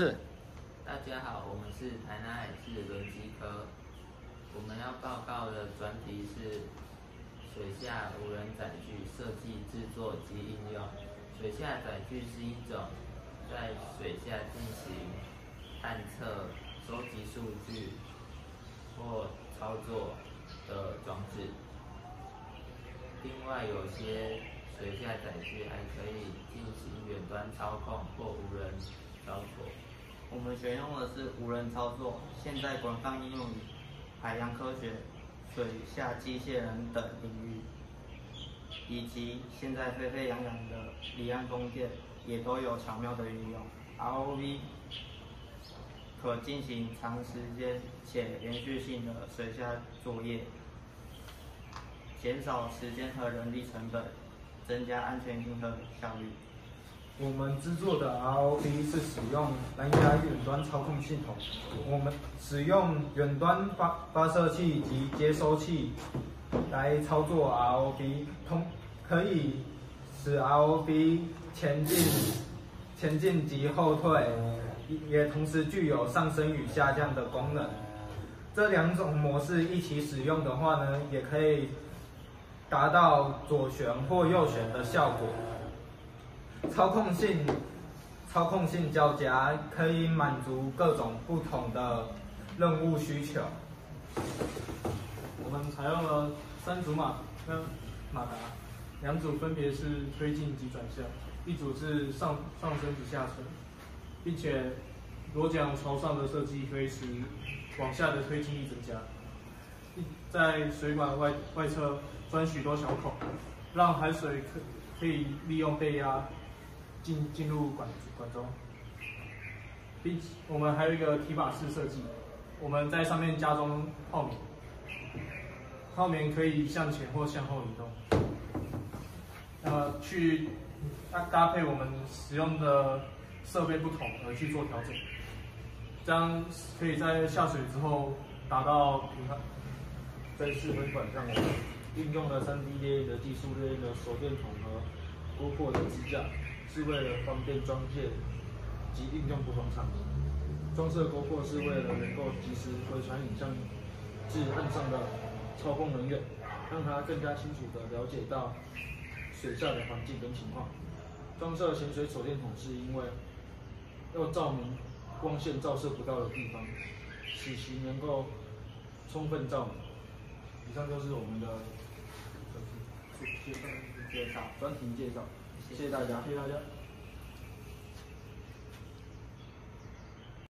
是，大家好，我们是台南海事轮机科，我们要报告的专题是水下无人载具设计、制作及应用。水下载具是一种在水下进行探测、收集数据或操作的装置。另外，有些水下载具还可以进行远端操控或无人操作。我们选用的是无人操作，现在广泛应用于海洋科学、水下机械人等领域，以及现在沸沸扬扬的离岸风电也都有巧妙的运用。ROV 可进行长时间且连续性的水下作业，减少时间和人力成本，增加安全性和效率。我们制作的 ROV 是使用蓝牙远端操控系统，我们使用远端发发射器及接收器来操作 ROV，通可以使 ROV 前进、前进及后退，也同时具有上升与下降的功能。这两种模式一起使用的话呢，也可以达到左旋或右旋的效果。操控性，操控性较佳，可以满足各种不同的任务需求。我们采用了三组马跟马达，两组分别是推进及转向，一组是上上升及下沉，并且螺桨朝上的设计可以使往下的推进力增加。在水管外外侧钻许多小孔，让海水可可以利用背压。进进入管管中，并我们还有一个提把式设计，我们在上面加装泡棉，泡棉可以向前或向后移动，呃，去搭搭配我们使用的设备不同而去做调整，这样可以在下水之后达到平衡。在四分管上，我们运用了三 D 列印的技术，列印了手电筒和锅破的支架。是为了方便装卸及应用不同场合。装设勾破是为了能够及时回传影像至岸上的操控人员，让他更加清楚地了解到水下的环境跟情况。装设潜水手电筒是因为要照明光线照射不到的地方，使其能够充分照明。以上就是我们的介绍，专题介绍。谢谢大家，谢谢大家。